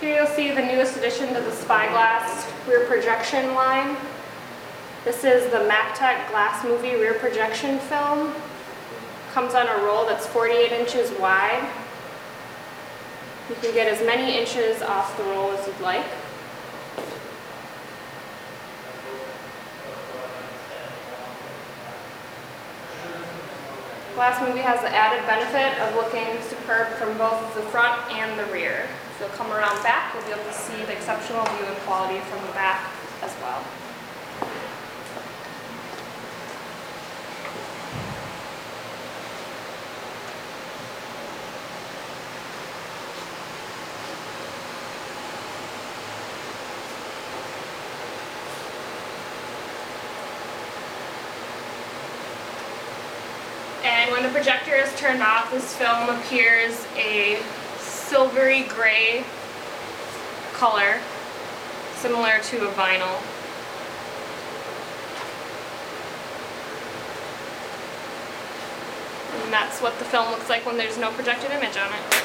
Here you'll see the newest addition to the SpyeGlass rear projection line. This is the MACtac Glass Movie rear projection film. Comes on a roll that's 48 inches wide. You can get as many inches off the roll as you'd like. GlassMovie has the added benefit of looking superb from both the front and the rear. If you'll come around back, you'll be able to see the exceptional view and quality from the back as well. And when the projector is turned off, this film appears a silvery gray color, similar to a vinyl. And that's what the film looks like when there's no projected image on it.